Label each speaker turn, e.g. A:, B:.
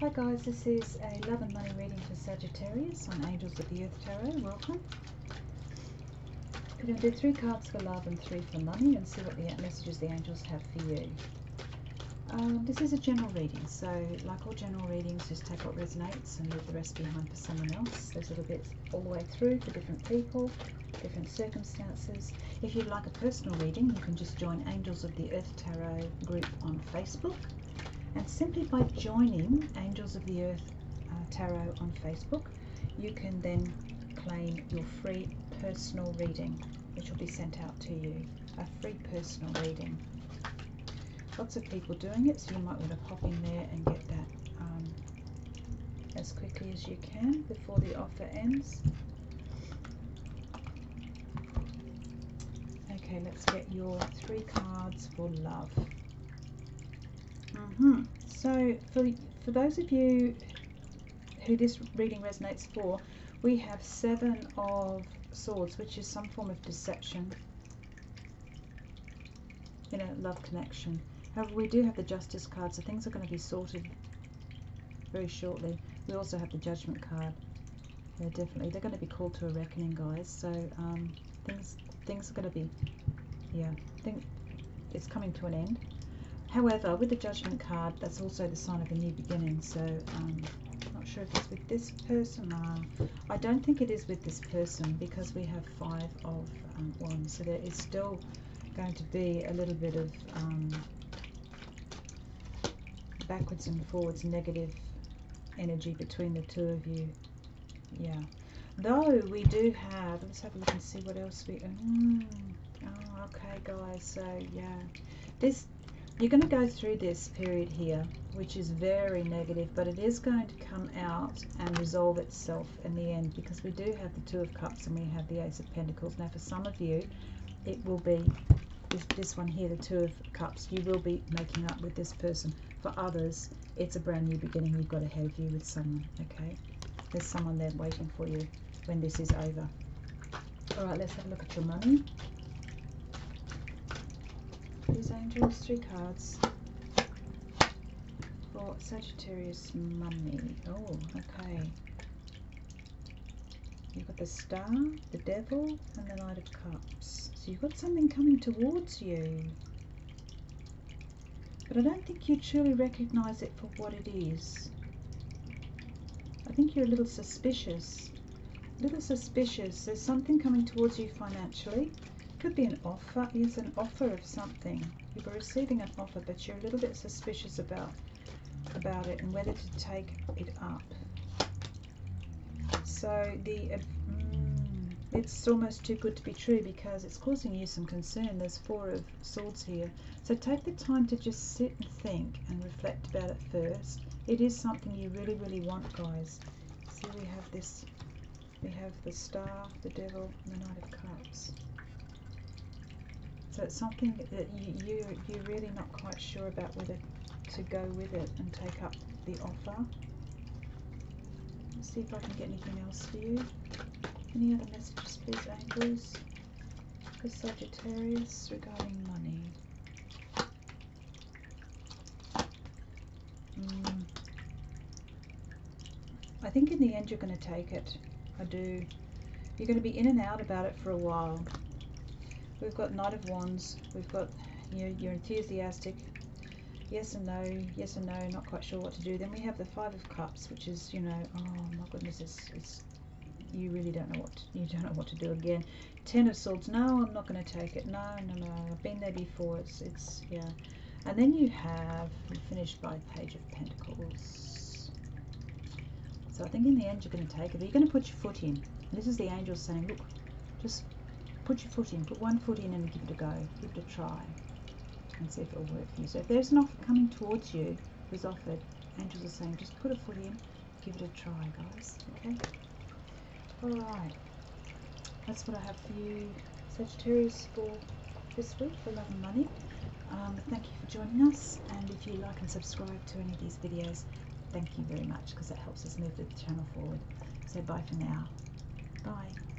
A: Hi guys, this is a love and money reading for Sagittarius on Angels of the Earth Tarot. Welcome. We're going to do three cards for love and three for money and see what the messages the angels have for you. Um, this is a general reading, so like all general readings, just take what resonates and leave the rest behind for someone else. There's little bit all the way through for different people, different circumstances. If you'd like a personal reading, you can just join Angels of the Earth Tarot group on Facebook. And simply by joining Angels of the Earth uh, Tarot on Facebook, you can then claim your free personal reading, which will be sent out to you. A free personal reading lots of people doing it, so you might want to pop in there and get that um, as quickly as you can before the offer ends. Okay, let's get your three cards for love. Mm -hmm. So for, for those of you who this reading resonates for, we have seven of swords, which is some form of deception in a love connection. However, we do have the Justice card, so things are going to be sorted very shortly. We also have the Judgment card. Yeah, definitely. They're going to be called to a reckoning, guys. So um, things things are going to be, yeah, think it's coming to an end. However, with the Judgment card, that's also the sign of a new beginning. So um, not sure if it's with this person. Uh, I don't think it is with this person because we have five of um, wands. So there is still going to be a little bit of um, backwards and forwards negative energy between the two of you. Yeah. Though we do have, let's have a look and see what else we, mm, oh, okay guys, so yeah. This, you're going to go through this period here, which is very negative, but it is going to come out and resolve itself in the end because we do have the Two of Cups and we have the Ace of Pentacles. Now for some of you, it will be this, this one here, the Two of Cups, you will be making up with this person. For others, it's a brand new beginning you've got ahead of you with someone, okay? There's someone there waiting for you when this is over. All right, let's have a look at your money. Angels, three cards for Sagittarius Mummy. Oh, okay. You've got the star, the devil, and the knight of cups. So you've got something coming towards you. But I don't think you truly recognise it for what it is. I think you're a little suspicious. A little suspicious. There's something coming towards you financially. Could be an offer. It's an offer of something. You are receiving an offer, but you're a little bit suspicious about about it and whether to take it up. So the uh, mm, it's almost too good to be true because it's causing you some concern. There's four of swords here. So take the time to just sit and think and reflect about it first. It is something you really, really want, guys. See, we have this, we have the star, the devil, and the knight of cups. So it's something that you, you, you're really not quite sure about whether to go with it and take up the offer. Let's see if I can get anything else for you. Any other messages, please, angels? For Sagittarius regarding money. Mm. I think in the end you're going to take it. I do. You're going to be in and out about it for a while. We've got Knight of Wands. We've got you know, you're enthusiastic. Yes and no. Yes and no. Not quite sure what to do. Then we have the Five of Cups, which is you know, oh my goodness, it's, it's you really don't know what to, you don't know what to do again. Ten of Swords. No, I'm not going to take it. No, no, no. I've been there before. It's it's yeah. And then you have finished by Page of Pentacles. So I think in the end you're going to take it. But you're going to put your foot in. This is the angel saying, look, just put your foot in. Put one foot in and give it a go. Give it a try. And see if it'll work for you. So if there's an offer coming towards you who's offered, angels are saying, just put a foot in. Give it a try, guys. Okay? Alright. That's what I have for you, Sagittarius, for this week for Love and Money. Um, thank you for joining us and if you like and subscribe to any of these videos thank you very much because that helps us move the channel forward. So bye for now. Bye.